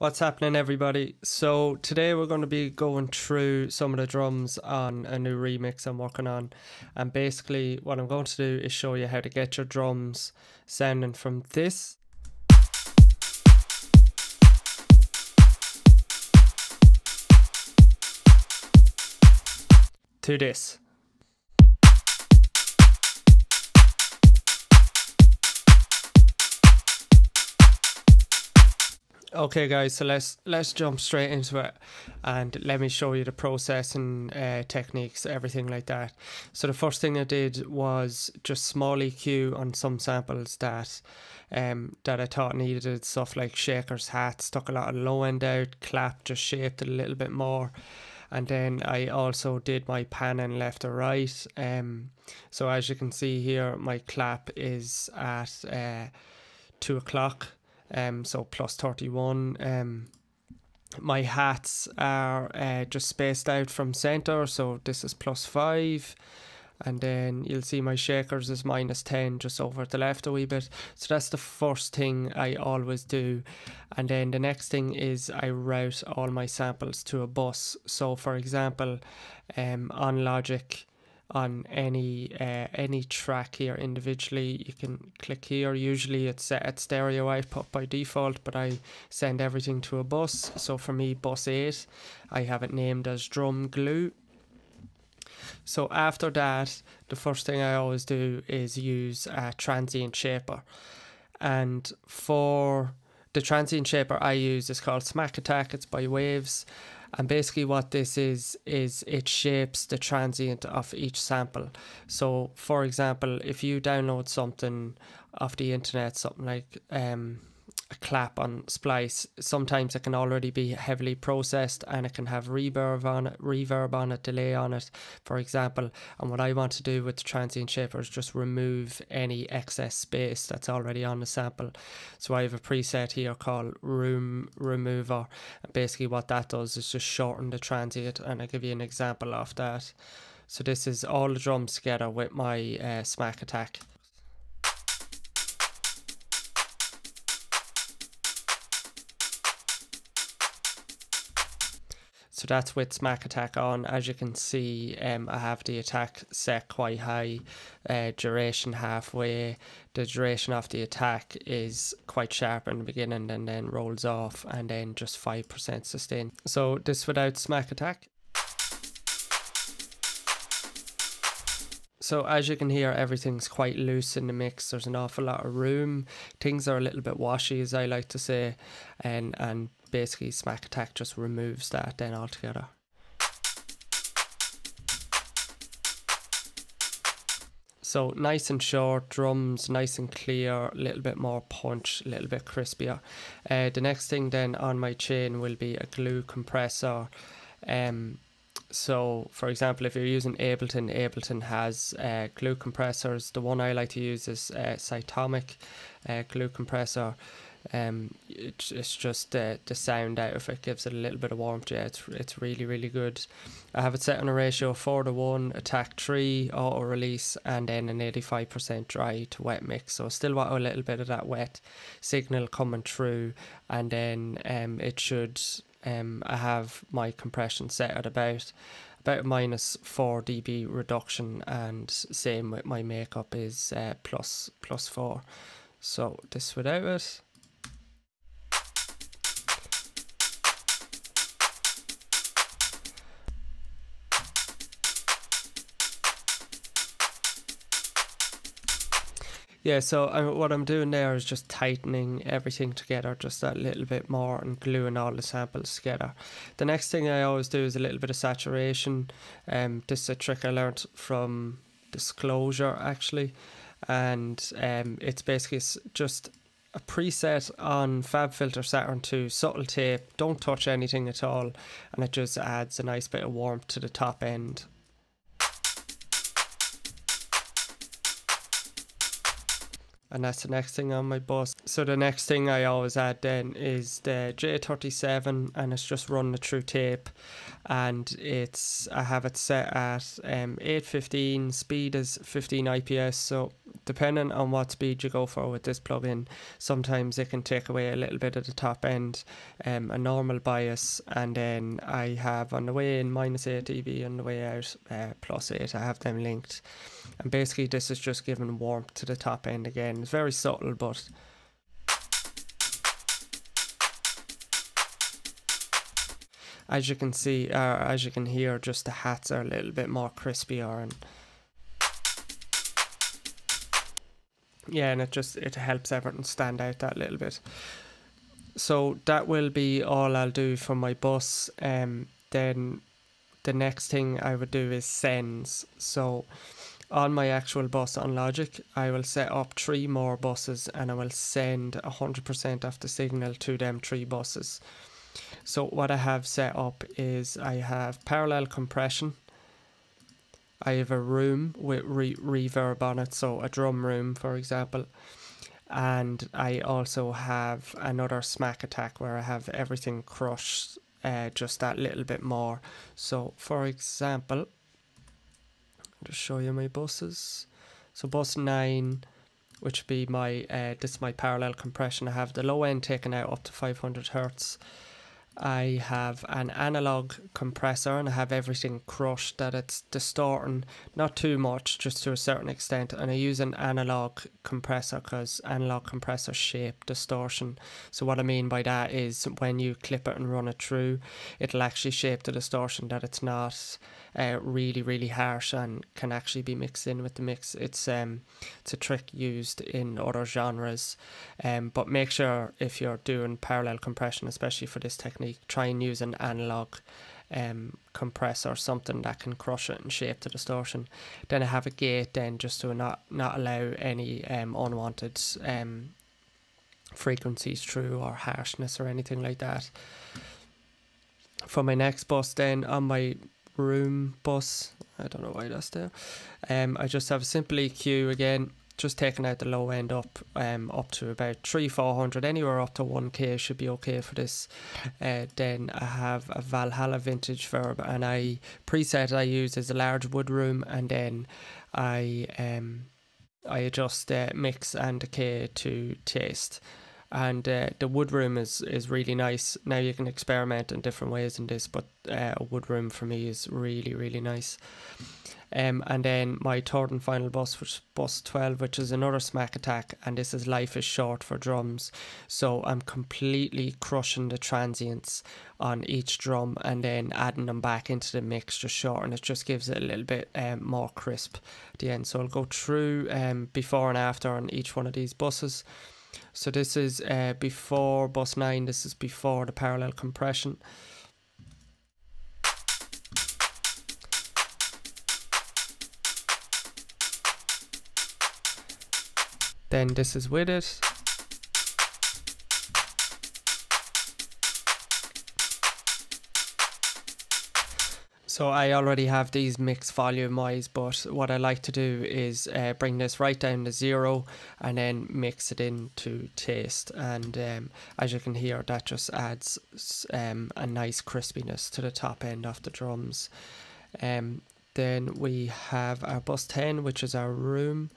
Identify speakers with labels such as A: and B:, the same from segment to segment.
A: What's happening, everybody? So, today we're going to be going through some of the drums on a new remix I'm working on. And basically, what I'm going to do is show you how to get your drums sounding from this to this. Okay, guys, so let's let's jump straight into it, and let me show you the processing uh, techniques, everything like that. So the first thing I did was just small EQ on some samples that um that I thought needed stuff like shakers, hats, took a lot of low end out, clap, just shaped it a little bit more, and then I also did my panning left or right. Um, so as you can see here, my clap is at uh, two o'clock um, so plus 31. Um, my hats are uh, just spaced out from center, so this is plus 5. And then you'll see my shakers is minus 10 just over the left a wee bit. So that's the first thing I always do. And then the next thing is I route all my samples to a bus. So for example, um, on Logic, on any uh, any track here individually. You can click here. Usually it's set at stereo. Output by default but I send everything to a bus. So for me bus 8 I have it named as drum glue. So after that the first thing I always do is use a transient shaper. And for the transient shaper I use is called Smack Attack. It's by Waves and basically what this is is it shapes the transient of each sample. So for example if you download something off the internet something like um a clap on splice sometimes it can already be heavily processed and it can have reverb on it reverb on it delay on it. For example and what i want to do with the transient shaper is just remove any excess space that's already on the sample. So i have a preset here called room remover. And basically what that does is just shorten the transient and i'll give you an example of that. So this is all the drums together with my uh, smack attack So that's with Smack Attack on. As you can see, um, I have the attack set quite high, uh, duration halfway. The duration of the attack is quite sharp in the beginning and then rolls off and then just 5% sustain. So this without Smack Attack. So as you can hear, everything's quite loose in the mix. There's an awful lot of room. Things are a little bit washy, as I like to say, and and basically Smack Attack just removes that then altogether. So nice and short, drums nice and clear, a little bit more punch, a little bit crispier. Uh, the next thing then on my chain will be a glue compressor. Um, so for example, if you're using Ableton, Ableton has uh, glue compressors. The one I like to use is uh, Cytomic uh, glue compressor. Um it's, it's just the the sound out of it gives it a little bit of warmth. Yeah it's it's really really good. I have it set on a ratio of 4 to 1 attack 3 auto release and then an 85% dry to wet mix. So still want a little bit of that wet signal coming through. And then um it should um i have my compression set at about about minus 4 dB reduction and same with my makeup is uh, plus plus 4 so this without it Yeah, so uh, what I'm doing there is just tightening everything together just a little bit more and gluing all the samples together. The next thing I always do is a little bit of saturation. Um, this is a trick I learned from Disclosure actually, and um, it's basically just a preset on FabFilter Saturn 2 subtle tape. Don't touch anything at all, and it just adds a nice bit of warmth to the top end. And that's the next thing on my bus. So the next thing I always add then is the J37 and it's just run the true tape and it's I have it set at um 815 speed is 15 IPS so depending on what speed you go for with this plugin, sometimes it can take away a little bit of the top end, um, a normal bias, and then I have on the way in minus 8 dB, on the way out uh, plus 8, I have them linked. And basically this is just giving warmth to the top end again. It's very subtle, but as you can see, or as you can hear, just the hats are a little bit more crispier and yeah, and it just it helps everything stand out that little bit. So that will be all I'll do for my bus. Um, then the next thing I would do is sends. So on my actual bus on Logic, I will set up three more buses and I will send 100% of the signal to them three buses. So what I have set up is I have parallel compression I have a room with re reverb on it, so a drum room, for example. And I also have another smack attack where I have everything crushed uh, just that little bit more. So, for example, I'll just show you my buses. So, bus 9, which would be my, uh, this is my parallel compression. I have the low end taken out up to 500 hertz I have an analog compressor and I have everything crushed that it's distorting, not too much, just to a certain extent. And I use an analog compressor because analog compressor shape distortion. So what I mean by that is when you clip it and run it through, it'll actually shape the distortion that it's not uh, really really harsh and can actually be mixed in with the mix. It's um it's a trick used in other genres, um but make sure if you're doing parallel compression, especially for this technique, try and use an analog um compressor or something that can crush it and shape the distortion then i have a gate then just to not not allow any um unwanted um frequencies through or harshness or anything like that for my next bus then on my room bus. I don't know why that's there. Um, I just have a simple EQ again, just taking out the low end up um up to about three four hundred anywhere up to one k should be okay for this. Uh, then I have a Valhalla vintage verb and I preset I use is a large wood room and then I um I adjust the mix and decay to taste. And uh, the wood room is is really nice. Now you can experiment in different ways in this but uh, a wood room for me is really really nice um, and then my third and final bus is bus 12 which is another smack attack and this is life is short for drums. So i'm completely crushing the transients on each drum and then adding them back into the mix just short and it just gives it a little bit um, more crisp at the end. So i'll go through um, before and after on each one of these buses. So this is uh, before bus 9, this is before the parallel compression. Then this is with it. So I already have these mixed volume wise, but what I like to do is uh, bring this right down to zero and then mix it in to taste. And um, as you can hear, that just adds um, a nice crispiness to the top end of the drums. Um, then we have our bus 10, which is our room.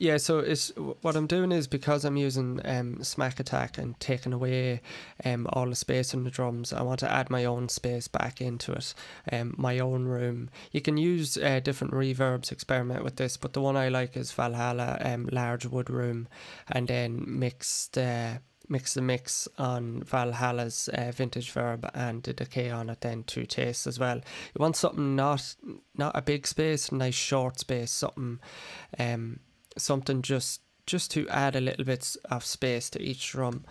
A: Yeah, so it's what I'm doing is because I'm using um, Smack Attack and taking away um, all the space in the drums, I want to add my own space back into it, um, my own room. You can use uh, different reverbs, experiment with this, but the one I like is Valhalla, um, large wood room, and then mix the mix the mix on Valhalla's uh, vintage verb and the decay on it then to taste as well. You want something not not a big space, nice short space, something um something just just to add a little bit of space to each drum.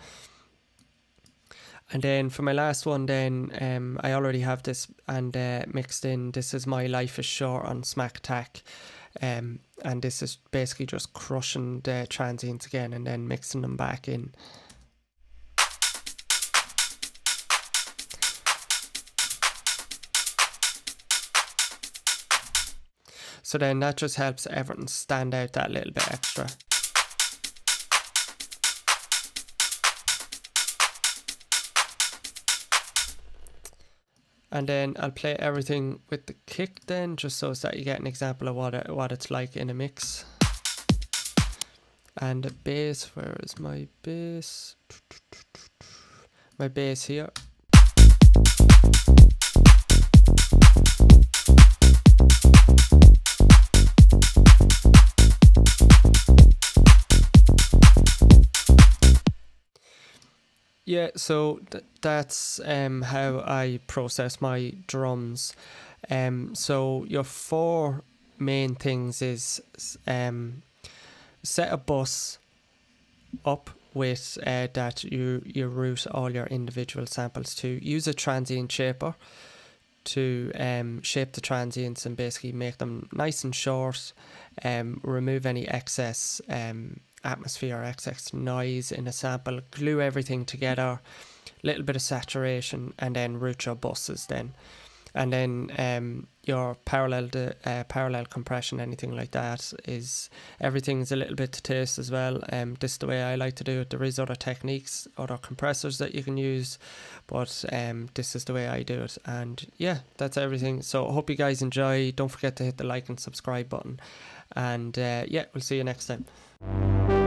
A: And then for my last one, then um, I already have this and uh, mixed in. This is my life is short on Smack Attack, um, and this is basically just crushing the transients again and then mixing them back in. So then that just helps everything stand out that little bit extra. And then I'll play everything with the kick then, just so that you get an example of what, it, what it's like in a mix. And the bass, where is my bass? My bass here. Yeah, so th- that's um, how I process my drums. Um, so your four main things is um, set a bus up with uh, that you you route all your individual samples to. Use a transient shaper to um, shape the transients and basically make them nice and short. Um, remove any excess um, atmosphere, excess noise in a sample, glue everything together, little bit of saturation, and then route your buses then. And then um, your parallel uh, parallel compression, anything like that, is everything's a little bit to taste as well. Um, this is the way I like to do it. There is other techniques, other compressors that you can use, but um, this is the way I do it. And yeah, that's everything. So I hope you guys enjoy. Don't forget to hit the like and subscribe button. And uh, yeah, we'll see you next time.